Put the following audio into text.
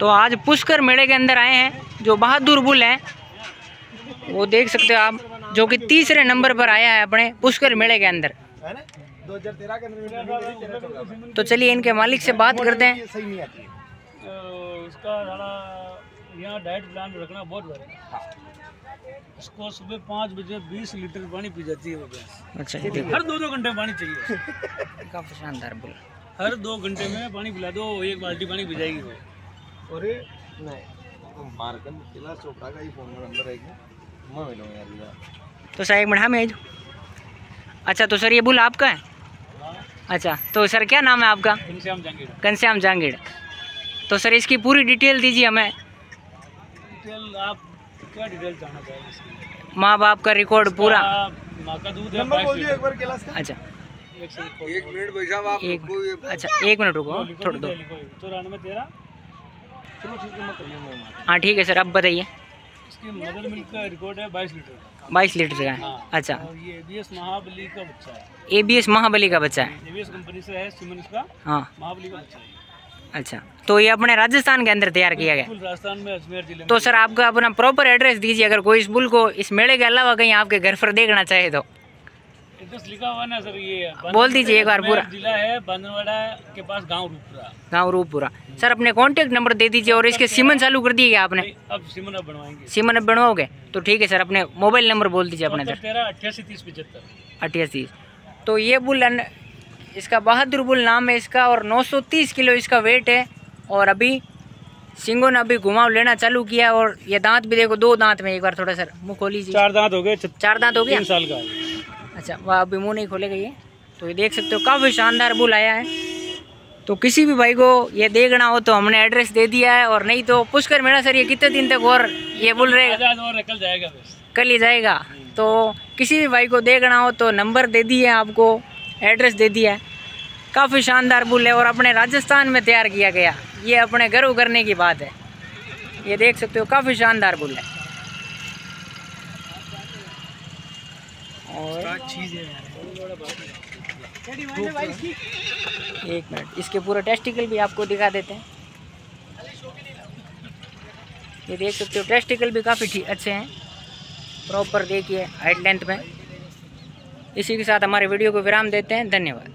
तो आज पुष्कर मेले के अंदर आए हैं जो बहादुर बुल है वो देख सकते हो आप जो कि तीसरे नंबर पर आया है अपने पुष्कर मेले के अंदर। तो चलिए इनके मालिक से बात करते हैं। सारा यहाँ डाइट प्लान रखना बहुत बड़ा इसको सुबह पाँच बजे बीस लीटर पानी पी जाती है वो अच्छा हर दो दो घंटे पानी चाहिए। काफ़ी शानदार बुल। हर दो घंटे में पानी पिला दो एक बाल्टी पानी पी जाएगी वो। फ़ोन नंबर है मैं यार तो सर एक मिनट हमें अच्छा तो सर ये बुल आपका है? अच्छा तो सर क्या नाम है आपका? घनश्याम जांगीड़ तो सर इसकी पूरी डिटेल दीजिए हमें। डिटेल आप क्या डिटेल जानना चाहेंगे माँ बाप का रिकॉर्ड पूरा। माँ का दूध है नंबर बोल एक बार क्लास का। अच्छा। एक मिनट भाई साहब आप एक रुको अच्छा एक मिनट रुको थोड़ा दो। लिखो, लिखो। चौरानवे तेरह। चलो ठीक है मैं कर लूँगा। हाँ ठीक है सर अब बताइए। इसकी मदर मिल्क का रिकॉर्ड है बाईस लीटर का। बाईस लीटर का हाँ? अच्छा। और ये एबीएस महाबली का बच्चा है। ए बी एस महाबली का बच्चा है? एबीएस कंपनी से है सिमन इसका हाँ। महाबली का बच्चा है अच्छा। तो ये अपने राजस्थान के अंदर तैयार किया गया? राजस्थान में अजमेर ज़िले में। तो सर आपका अपना प्रॉपर एड्रेस दीजिए अगर कोई इस बुल को इस मेले के अलावा कहीं आपके घर पर देखना चाहे तो। एड्रेस लिखा हुआ ना सर ये बोल दीजिए एक बार पूरा। जिला है बांधनवाड़ा के पास गाँव रूपरा। गाँव रूपपुरा। सर अपने कॉन्टेक्ट नंबर दे दीजिए और इसके सीमन चालू कर दिए आपने? अब सिमन अब बनवाएँगे। सीमन अब बनवाओगे? तो ठीक है सर अपने मोबाइल नंबर बोल दीजिए अपने सर तेरह अट्ठासी तीस पचहत्तर। अट्ठासी। तो ये बुल इसका बहादुर बुल नाम है इसका और 930 किलो इसका वेट है और अभी सिंगों ने अभी घुमाव लेना चालू किया और ये दांत भी देखो दो दांत में एक बार थोड़ा सर मुँह खोल लीजिए चार दांत हो गए चार दांत हो गए साल का। अच्छा वह अभी मुँह नहीं खोलेगा ये। तो ये देख सकते हो काफ़ी शानदार बुल आया है। तो किसी भी भाई को ये देखना हो तो हमने एड्रेस दे दिया है और नहीं तो पुष्कर मेरा सर ये कितने दिन तक और ये बुल रहेगा निकल जाएगा कल ही जाएगा। तो किसी भी भाई को देखना हो तो नंबर दे दिए आपको एड्रेस दे दिया है। काफ़ी शानदार बुल है और अपने राजस्थान में तैयार किया गया। ये अपने गर्व करने की बात है। ये देख सकते हो काफ़ी शानदार बुल है। और एक मिनट इसके पूरा टेस्टिकल भी आपको दिखा देते हैं। ये देख सकते हो टेस्टिकल भी काफ़ी ठीक अच्छे हैं। प्रॉपर देखिए हाइट लेंथ में। इसी के साथ हमारे वीडियो को विराम देते हैं धन्यवाद।